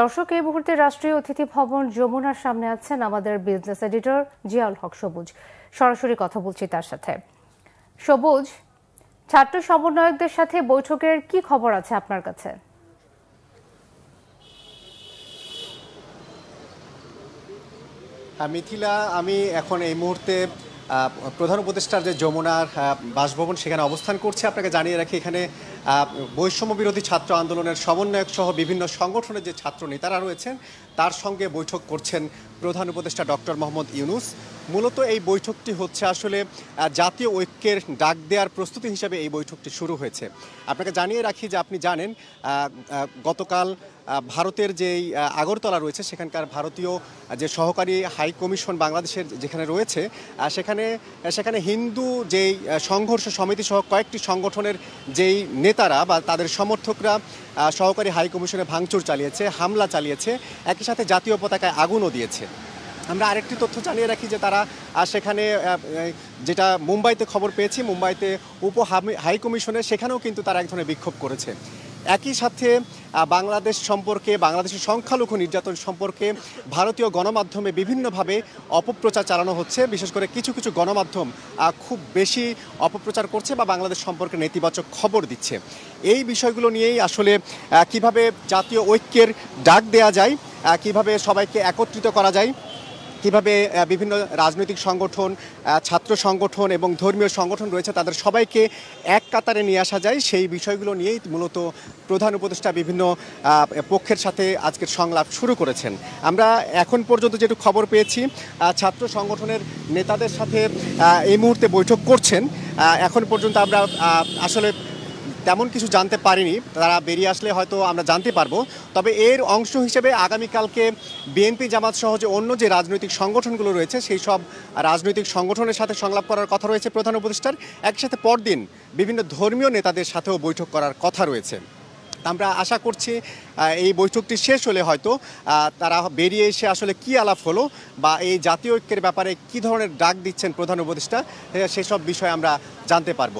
দর্শক, এই মুহূর্তে রাষ্ট্রীয় অতিথি ভবন যমুনার সামনে আছেন আমাদের বিজনেস এডিটর জিয়াউল হক সবুজ। সরাসরি কথা বলছি তার সাথে। সবুজ, ছাত্র সমন্বয়কদের সাথে বৈঠকের কি খবর আছে আপনার কাছে? মিথিলা, আমি এখন এই মুহূর্তে প্রধান উপদেষ্টার যে যমুনার বাসভবন সেখানে অবস্থান করছে। আপনাকে জানিয়ে রাখি, এখানে বৈষম্য বিরোধী ছাত্র আন্দোলনের সমন্বয়ক সহ বিভিন্ন সংগঠনের যে ছাত্র নেতারা রয়েছেন, তার সঙ্গে বৈঠক করছেন প্রধান উপদেষ্টা ডক্টর মোহাম্মদ ইউনুস। মূলত এই বৈঠকটি হচ্ছে আসলে জাতীয় ঐক্যের ডাক দেওয়ার প্রস্তুতি হিসাবে এই বৈঠকটি শুরু হয়েছে। আপনাকে জানিয়ে রাখি যে আপনি জানেন গতকাল ভারতের যেই আগরতলা রয়েছে, সেখানকার ভারতীয় যে সহকারী হাই কমিশন বাংলাদেশের যেখানে রয়েছে সেখানে সেখানে হিন্দু যেই সংঘর্ষ সমিতি সহ কয়েকটি সংগঠনের যেই নেতারা বা তাদের সমর্থকরা সহকারী হাইকমিশনে ভাঙচুর চালিয়েছে, হামলা চালিয়েছে, একই সাথে জাতীয় পতাকায় আগুনও দিয়েছে। আমরা আরেকটি তথ্য জানিয়ে রাখি যে তারা সেখানে যেটা মুম্বাইতে খবর পেয়েছি, মুম্বাইতে উপ হাই কমিশনে সেখানেও কিন্তু তারা এক ধরনের বিক্ষোভ করেছে। একই সাথে বাংলাদেশ সম্পর্কে বাংলাদেশের সংখ্যালঘু নির্যাতন সম্পর্কে ভারতীয় গণমাধ্যমে বিভিন্নভাবে অপপ্রচার চালানো হচ্ছে। বিশেষ করে কিছু কিছু গণমাধ্যম খুব বেশি অপপ্রচার করছে বা বাংলাদেশ সম্পর্কে নেতিবাচক খবর দিচ্ছে। এই বিষয়গুলো নিয়েই আসলে কীভাবে জাতীয় ঐক্যের ডাক দেয়া যায় কীভাবে সবাইকে একত্রিত করা যায় কীভাবে বিভিন্ন রাজনৈতিক সংগঠন ছাত্র সংগঠন এবং ধর্মীয় সংগঠন রয়েছে তাদের সবাইকে এক কাতারে নিয়ে আসা যায়। সেই বিষয়গুলো নিয়েই মূলত প্রধান উপদেষ্টা বিভিন্ন পক্ষের সাথে আজকের সংলাপ শুরু করেছেন। আমরা এখন পর্যন্ত যেটু খবর পেয়েছি ছাত্র সংগঠনের নেতাদের সাথে এই মুহূর্তে বৈঠক করছেন। এখন পর্যন্ত আমরা আসলে তেমন কিছু জানতে পারিনি। তারা বেরিয়ে আসলে হয়তো আমরা জানতে পারব। তবে এর অংশ হিসেবে আগামীকালকে বিএনপি জামাত সহ যে অন্য যে রাজনৈতিক সংগঠনগুলো রয়েছে, সেই সব রাজনৈতিক সংগঠনের সাথে সংলাপ করার কথা রয়েছে প্রধান উপদেষ্টার। একসাথে পরদিন বিভিন্ন ধর্মীয় নেতাদের সাথেও বৈঠক করার কথা রয়েছে। আমরা আশা করছি এই বৈঠকটি শেষ হলে হয়তো তারা বেরিয়ে এসে আসলে কি আলাপ হলো বা এই জাতীয় ঐক্যের ব্যাপারে কি ধরনের ডাক দিচ্ছেন প্রধান উপদেষ্টা সেসব বিষয়ে আমরা জানতে পারব।